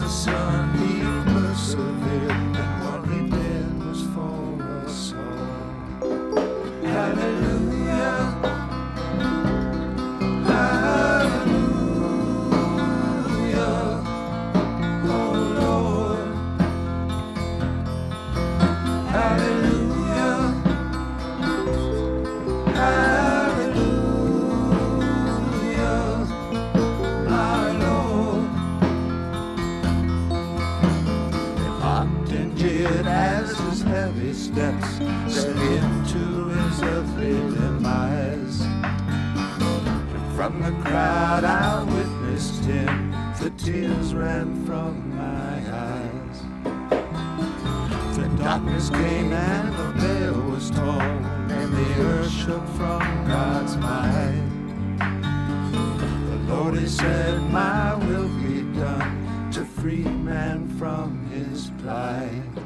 the Son, he persevered, and what he did was for us all. Hallelujah. Steps him to his earthly demise. From the crowd I witnessed him, the tears ran from my eyes. The darkness came and the veil was torn, and the earth shook from God's might. The Lord, He said, My will be done to free man from his plight.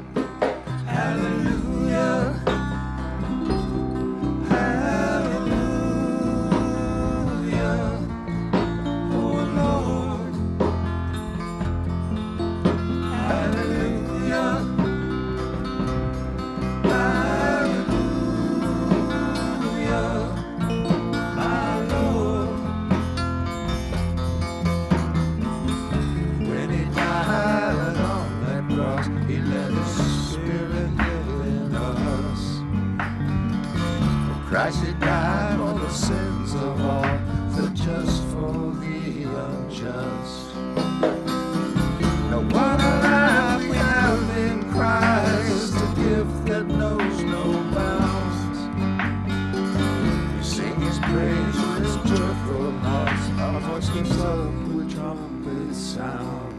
Christ he died for the sins of all, the just for the unjust. No what a life we have in Christ, a gift that knows no bounds. We sing his praise with joyful hearts, our voice lifts up with trumpet sound.